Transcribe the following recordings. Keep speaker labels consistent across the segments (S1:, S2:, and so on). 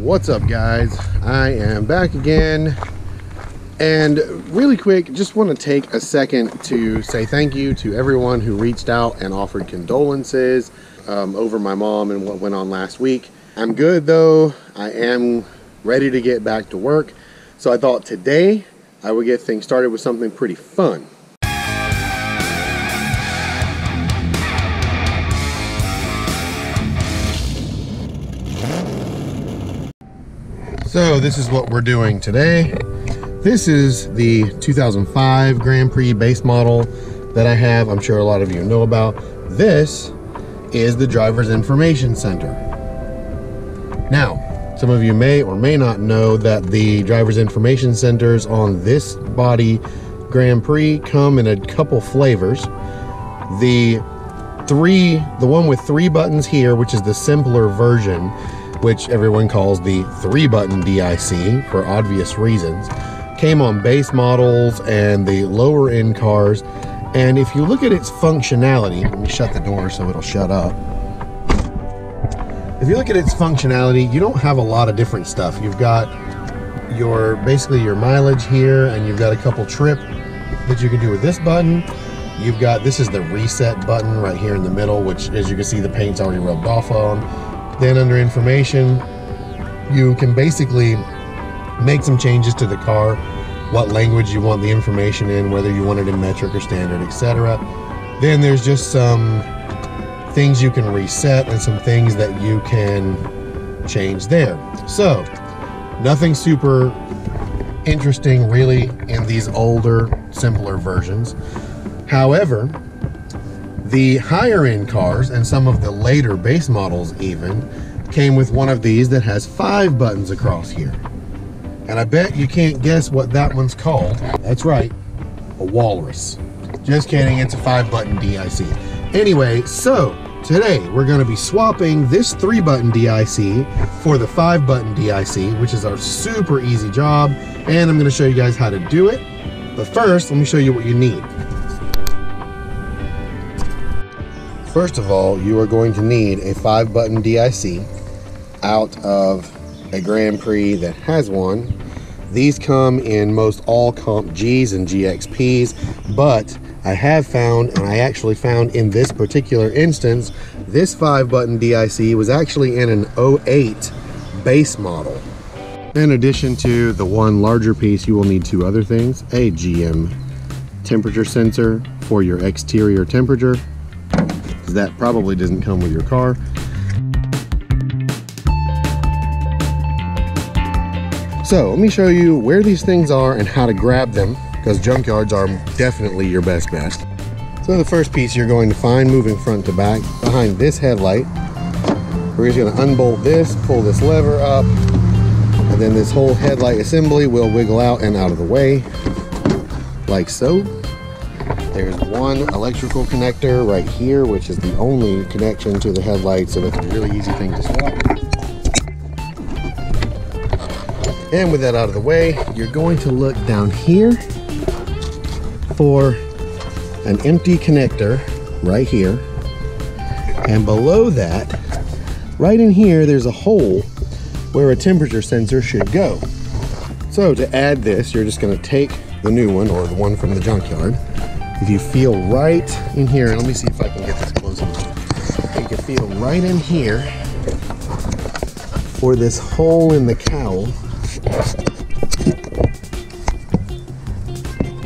S1: What's up guys? I am back again and really quick just want to take a second to say thank you to everyone who reached out and offered condolences um, over my mom and what went on last week. I'm good though. I am ready to get back to work. So I thought today I would get things started with something pretty fun. So this is what we're doing today. This is the 2005 Grand Prix base model that I have. I'm sure a lot of you know about. This is the driver's information center. Now, some of you may or may not know that the driver's information centers on this body Grand Prix come in a couple flavors. The three, the one with three buttons here, which is the simpler version, which everyone calls the three button DIC for obvious reasons, came on base models and the lower end cars. And if you look at its functionality, let me shut the door so it'll shut up. If you look at its functionality, you don't have a lot of different stuff. You've got your basically your mileage here and you've got a couple trip that you can do with this button. You've got, this is the reset button right here in the middle, which as you can see, the paint's already rubbed off on. Then under information, you can basically make some changes to the car, what language you want the information in, whether you want it in metric or standard, etc. Then there's just some things you can reset and some things that you can change there. So, nothing super interesting really in these older, simpler versions. However, the higher end cars and some of the later base models even came with one of these that has five buttons across here. And I bet you can't guess what that one's called. That's right, a walrus. Just kidding, it's a five button DIC. Anyway, so today we're gonna be swapping this three button DIC for the five button DIC, which is our super easy job. And I'm gonna show you guys how to do it. But first, let me show you what you need. First of all, you are going to need a five button DIC out of a Grand Prix that has one. These come in most all comp Gs and GXPs, but I have found, and I actually found in this particular instance, this five button DIC was actually in an 08 base model. In addition to the one larger piece, you will need two other things. A GM temperature sensor for your exterior temperature that probably doesn't come with your car. So let me show you where these things are and how to grab them because junkyards are definitely your best bet. So the first piece you're going to find moving front to back behind this headlight. We're just going to unbolt this, pull this lever up, and then this whole headlight assembly will wiggle out and out of the way like so. There's one electrical connector right here, which is the only connection to the headlight, so that's a really easy thing to swap. And with that out of the way, you're going to look down here for an empty connector right here. And below that, right in here, there's a hole where a temperature sensor should go. So to add this, you're just gonna take the new one or the one from the junkyard if you feel right in here, let me see if I can get this close enough. You can feel right in here for this hole in the cowl.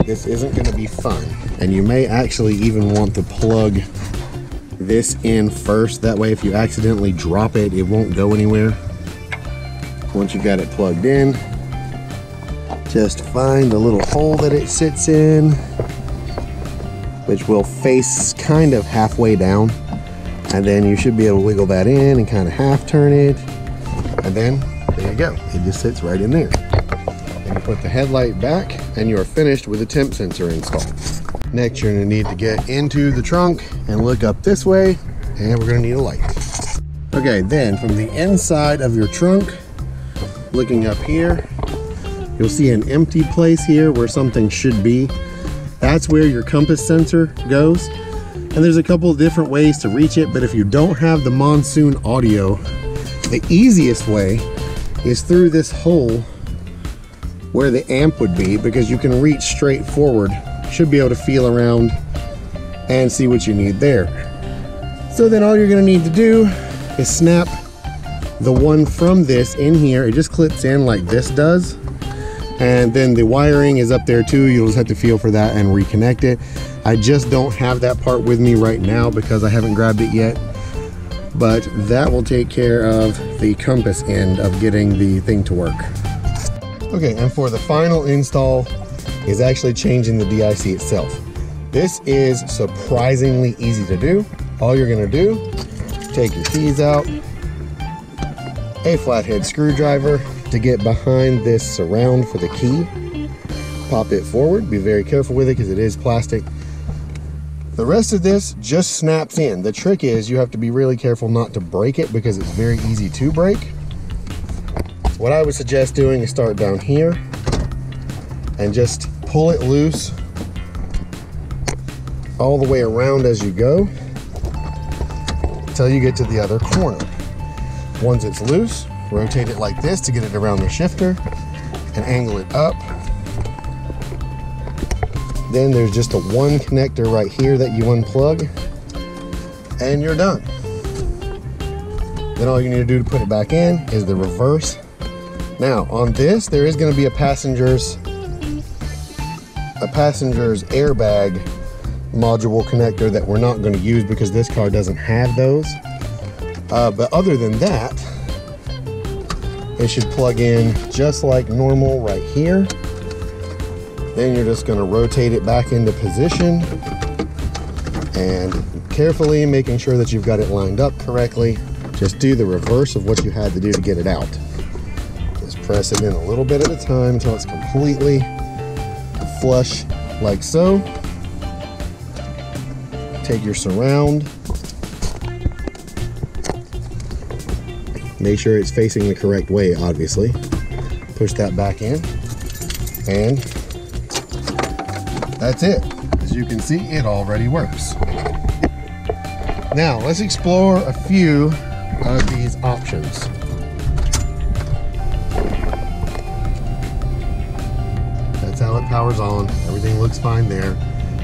S1: This isn't going to be fun. And you may actually even want to plug this in first. That way if you accidentally drop it, it won't go anywhere. Once you've got it plugged in, just find the little hole that it sits in which will face kind of halfway down. And then you should be able to wiggle that in and kind of half turn it. And then there you go. It just sits right in there. And you put the headlight back and you're finished with the temp sensor install. Next, you're gonna need to get into the trunk and look up this way and we're gonna need a light. Okay, then from the inside of your trunk, looking up here, you'll see an empty place here where something should be. That's where your compass sensor goes. And there's a couple of different ways to reach it, but if you don't have the Monsoon audio, the easiest way is through this hole where the amp would be because you can reach straight forward. Should be able to feel around and see what you need there. So then all you're gonna need to do is snap the one from this in here. It just clips in like this does. And then the wiring is up there too. You'll just have to feel for that and reconnect it. I just don't have that part with me right now because I haven't grabbed it yet. But that will take care of the compass end of getting the thing to work. Okay, and for the final install is actually changing the DIC itself. This is surprisingly easy to do. All you're gonna do, take your keys out, a flathead screwdriver to get behind this surround for the key. Pop it forward, be very careful with it because it is plastic. The rest of this just snaps in. The trick is you have to be really careful not to break it because it's very easy to break. What I would suggest doing is start down here and just pull it loose all the way around as you go until you get to the other corner. Once it's loose, rotate it like this to get it around the shifter and angle it up. Then there's just a one connector right here that you unplug and you're done. Then all you need to do to put it back in is the reverse. Now on this, there is gonna be a passenger's a passenger's airbag module connector that we're not going to use because this car doesn't have those. Uh, but other than that, it should plug in just like normal right here. Then you're just going to rotate it back into position and carefully making sure that you've got it lined up correctly. Just do the reverse of what you had to do to get it out. Just press it in a little bit at a time until it's completely flush like so. Take your surround. Make sure it's facing the correct way, obviously. Push that back in. And that's it. As you can see, it already works. Now, let's explore a few of these options. That's how it powers on. Everything looks fine there.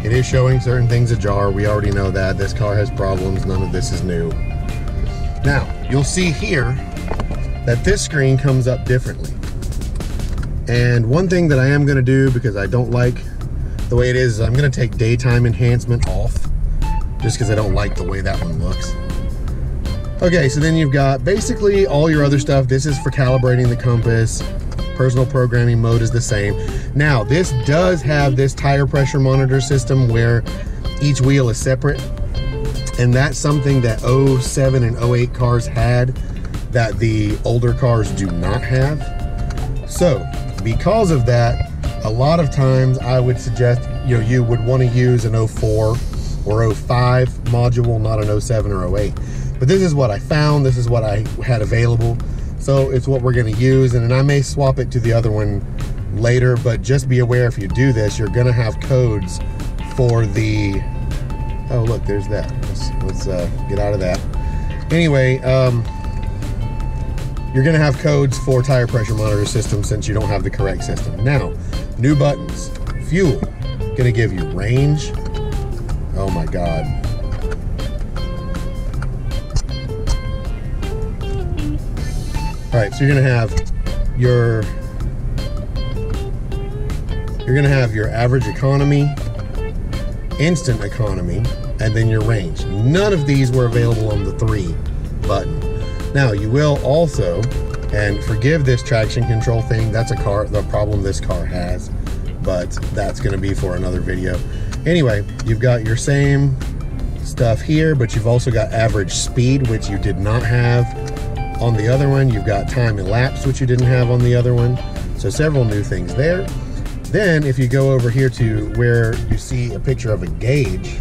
S1: It is showing certain things ajar. We already know that. This car has problems. None of this is new. Now, you'll see here that this screen comes up differently. And one thing that I am gonna do because I don't like the way it is, I'm gonna take daytime enhancement off just because I don't like the way that one looks. Okay, so then you've got basically all your other stuff. This is for calibrating the compass. Personal programming mode is the same. Now, this does have this tire pressure monitor system where each wheel is separate. And that's something that 07 and 08 cars had that the older cars do not have. So, because of that, a lot of times I would suggest you know you would want to use an 04 or 05 module, not an 07 or 08. But this is what I found. This is what I had available. So it's what we're going to use. And I may swap it to the other one later. But just be aware if you do this, you're going to have codes for the... Oh, look, there's that. Let's, let's uh, get out of that. Anyway, um, you're going to have codes for tire pressure monitor system since you don't have the correct system. Now, new buttons. Fuel. Going to give you range. Oh my God. All right, so you're gonna have your you're gonna have your average economy, instant economy, and then your range. None of these were available on the three button. Now you will also, and forgive this traction control thing, that's a car, the problem this car has, but that's gonna be for another video. Anyway, you've got your same stuff here, but you've also got average speed, which you did not have on the other one. You've got time elapsed, which you didn't have on the other one. So several new things there. Then if you go over here to where you see a picture of a gauge,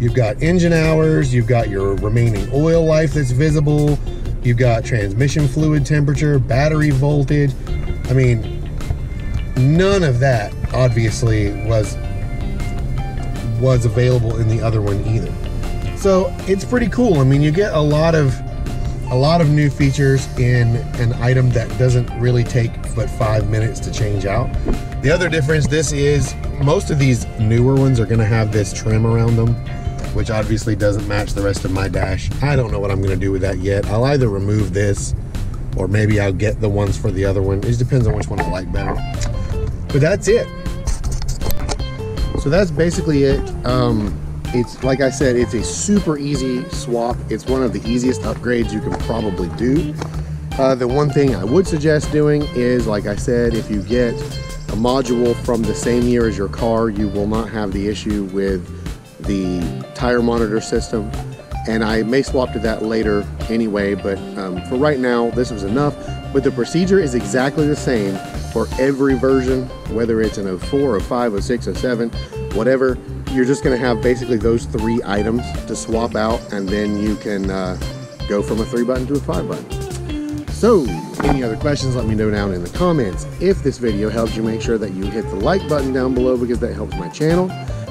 S1: you've got engine hours, you've got your remaining oil life that's visible, you've got transmission fluid temperature, battery voltage. I mean, none of that obviously was was available in the other one either. So it's pretty cool. I mean, you get a lot of a lot of new features in an item that doesn't really take but five minutes to change out. The other difference, this is, most of these newer ones are gonna have this trim around them, which obviously doesn't match the rest of my dash. I don't know what I'm gonna do with that yet. I'll either remove this or maybe I'll get the ones for the other one. It just depends on which one I like better. But that's it. So that's basically it. Um, it's like I said, it's a super easy swap. It's one of the easiest upgrades you can probably do. Uh, the one thing I would suggest doing is, like I said, if you get a module from the same year as your car, you will not have the issue with the tire monitor system. And I may swap to that later anyway, but um, for right now, this was enough. But the procedure is exactly the same for every version, whether it's an 04, 05, 06, 07, whatever. You're just gonna have basically those three items to swap out and then you can uh, go from a three button to a five button. So, any other questions, let me know down in the comments. If this video helps you, make sure that you hit the like button down below because that helps my channel.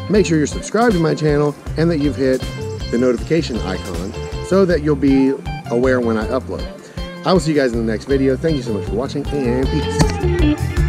S1: Make sure you're subscribed to my channel and that you've hit the notification icon so that you'll be aware when I upload. I will see you guys in the next video. Thank you so much for watching and peace.